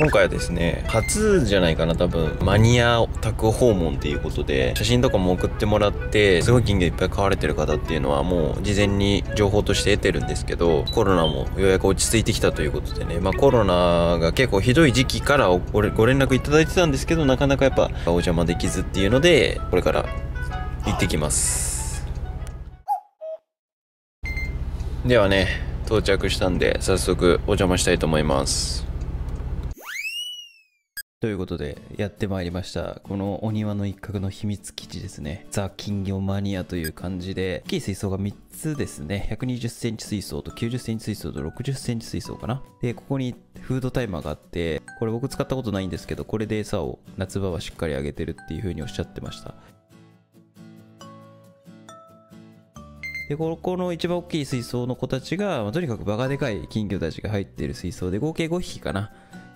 今回はですね初じゃないかな多分マニア宅訪問っていうことで写真とかも送ってもらってすごい金魚いっぱい飼われてる方っていうのはもう事前に情報として得てるんですけどコロナもようやく落ち着いてきたということでね。まあコロナが結構ひどい時期からご連絡いただいてたんですけどなかなかやっぱお邪魔できずっていうのでこれから行ってきます。ではね到着したんで早速お邪魔したいと思います。ということでやってまいりました。このお庭の一角の秘密基地ですね。ザ・金魚マニアという感じで大きい水槽が3つですね。120センチ水槽と90センチ水槽と60センチ水槽かな。でここにフードタイマーがあってこれ僕使ったことないんですけどこれで餌を夏場はしっかりあげてるっていう風におっしゃってました。でここの一番大きい水槽の子たちが、まあ、とにかくバカでかい金魚たちが入っている水槽で合計5匹かな。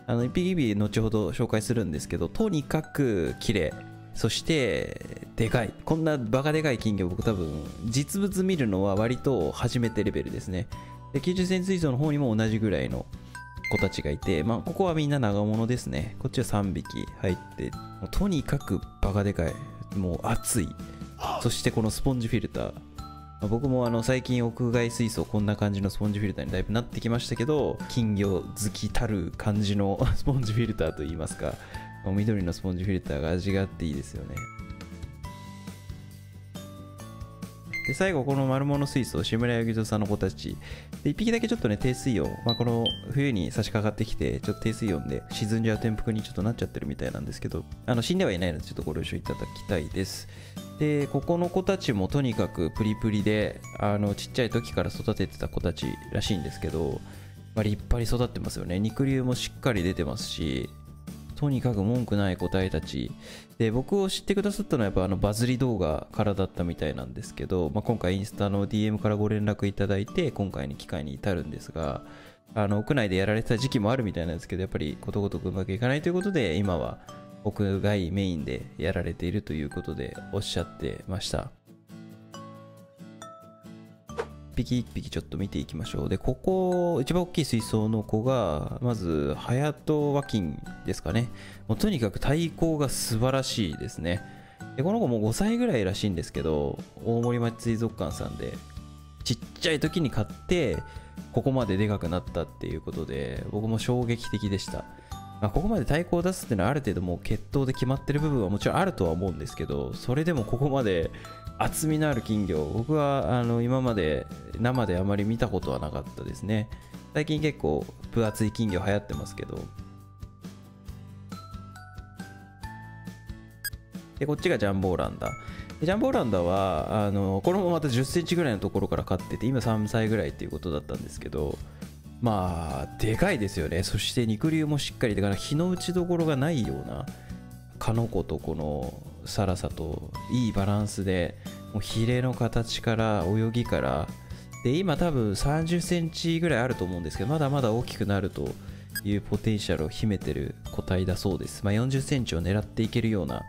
あの1匹1匹後ほど紹介するんですけどとにかく綺麗。そしてでかい。こんなバカでかい金魚僕多分実物見るのは割と初めてレベルですね。で90センチ水槽の方にも同じぐらいの子たちがいて、まあ、ここはみんな長物ですね。こっちは3匹入ってもうとにかくバカでかい。もう熱い。そしてこのスポンジフィルター、僕もあの最近屋外水槽こんな感じのスポンジフィルターにだいぶなってきましたけど金魚好きたる感じのスポンジフィルターといいますか緑のスポンジフィルターが味があっていいですよね。で最後この丸物水槽志村八木蔵さんの子たちで1匹だけちょっとね低水温、まあ、この冬に差し掛かってきてちょっと低水温で沈んじゃう転覆にちょっとなっちゃってるみたいなんですけどあの死んではいないのでちょっとご了承いただきたいです。でここの子たちもとにかくプリプリであのちっちゃい時から育ててた子たちらしいんですけど、まあ、立派に育ってますよね。肉瘤もしっかり出てますしとにかく文句ない個体たち。で僕を知ってくださったのはやっぱあのバズり動画からだったみたいなんですけど、まあ、今回インスタの DM からご連絡いただいて今回に機会に至るんですがあの屋内でやられてた時期もあるみたいなんですけどやっぱりことごとくうまくいかないということで今は屋外メインでやられているということでおっしゃってました。匹一匹ちょっと見ていきましょう。でここ一番大きい水槽の子がまずハヤトワキンですかね。もうとにかく体高が素晴らしいですね。でこの子も5歳ぐらいらしいんですけど大森町水族館さんでちっちゃい時に買ってここまででかくなったっていうことで僕も衝撃的でした。まあ、ここまで対抗を出すっていうのはある程度もう決闘で決まってる部分はもちろんあるとは思うんですけどそれでもここまで厚みのある金魚僕はあの今まで生であまり見たことはなかったですね。最近結構分厚い金魚流行ってますけど。でこっちがジャンボーランダ。ジャンボーランダはあのこれもまた1 0センチぐらいのところから飼ってて今3歳ぐらいっていうことだったんですけどまあでかいですよね。そして肉流もしっかりだから日の打ちどころがないようなかのことこのサさといいバランスでもうヒレの形から泳ぎからで今多分3 0センチぐらいあると思うんですけどまだまだ大きくなるというポテンシャルを秘めてる個体だそうです、まあ、4 0センチを狙っていけるような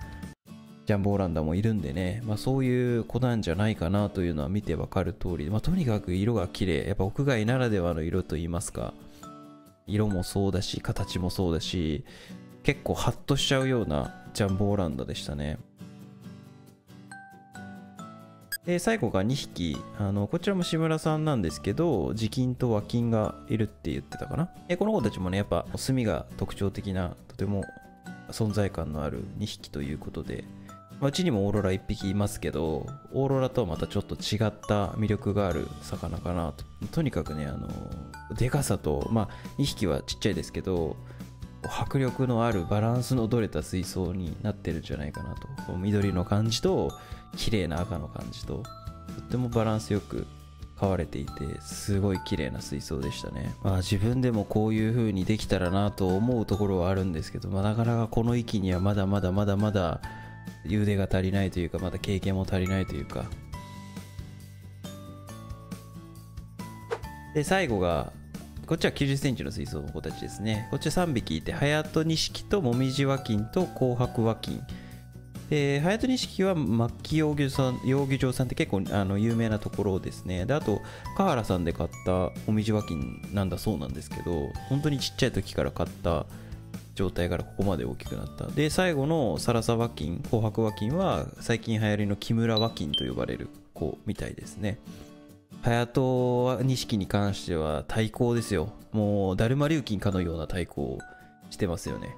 ジャンボオランダもいるんでね、まあ、そういう子なんじゃないかなというのは見てわかる通り、まあ、とにかく色が綺麗。やっぱ屋外ならではの色といいますか。色もそうだし形もそうだし結構ハッとしちゃうようなジャンボオランダでしたね。で最後が2匹。あのこちらも志村さんなんですけど地金と和金がいるって言ってたかな。でこの子たちもねやっぱ墨が特徴的なとても存在感のある2匹ということでまあ、うちにもオーロラ1匹いますけどオーロラとはまたちょっと違った魅力がある魚かなと。とにかくねあのでかさとまあ2匹はちっちゃいですけど迫力のあるバランスの取れた水槽になってるんじゃないかなと。緑の感じと綺麗な赤の感じととってもバランスよく飼われていてすごい綺麗な水槽でしたね、まあ、自分でもこういう風にできたらなと思うところはあるんですけど、まあ、なかなかこの域にはまだまだまだまだ腕が足りないというかまだ経験も足りないというか。で最後がこっちは9 0センチの水槽の子たちですね。こっちは3匹いてハヤトニシキとモミジワキンと紅白ワキンでハヤトニシキは末期養魚さん養魚場さんって結構あの有名なところですね。であと河原さんで買ったモミジワキンなんだそうなんですけど本当にちっちゃい時から買った状態からここまで大きくなった。で最後のサラサ和金紅白和金は最近流行りの木村和金と呼ばれる子みたいですね。隼人錦に関しては対抗ですよ。もうだるま龍金かのような対抗をしてますよね。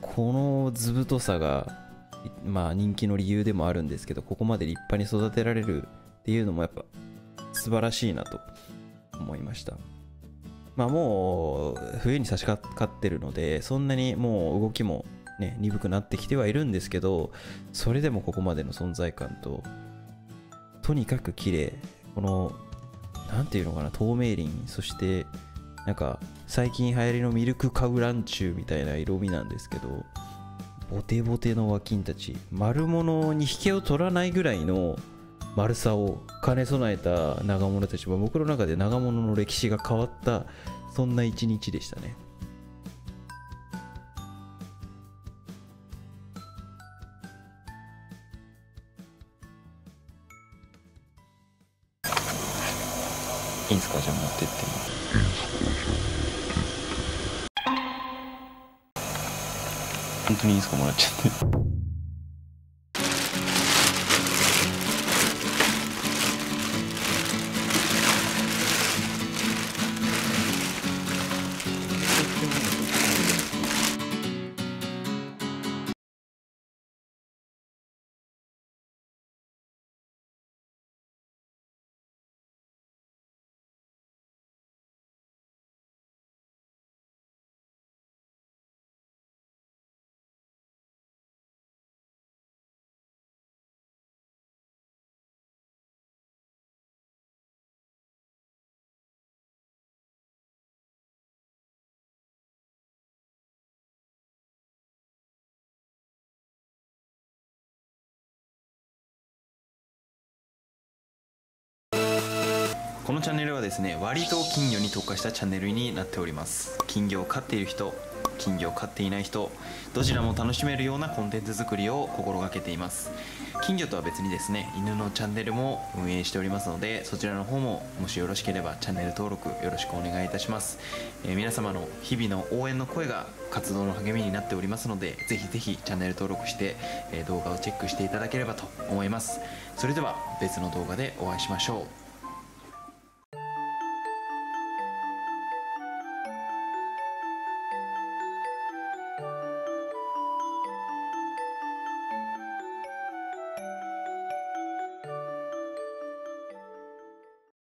この図太さがまあ人気の理由でもあるんですけどここまで立派に育てられるっていうのもやっぱ素晴らしいなと思いました。まあもう冬に差し掛かってるのでそんなにもう動きもね鈍くなってきてはいるんですけどそれでもここまでの存在感ととにかく綺麗。この何ていうのかな透明輪。そしてなんか最近流行りのミルクカウランチューみたいな色味なんですけどボテボテの和金たち。丸物に引けを取らないぐらいの丸さを兼ね備えた長物たちは僕の中で長物の歴史が変わったそんな一日でしたね。いいんすかじゃあ持ってって本当にいいんすかもらっちゃって。このチャンネルはですね割と金魚に特化したチャンネルになっております。金魚を飼っている人金魚を飼っていない人どちらも楽しめるようなコンテンツ作りを心がけています。金魚とは別にですね犬のチャンネルも運営しておりますのでそちらの方ももしよろしければチャンネル登録よろしくお願いいたします、えー、皆様の日々の応援の声が活動の励みになっておりますのでぜひぜひチャンネル登録して、えー、動画をチェックしていただければと思います。それでは別の動画でお会いしましょう。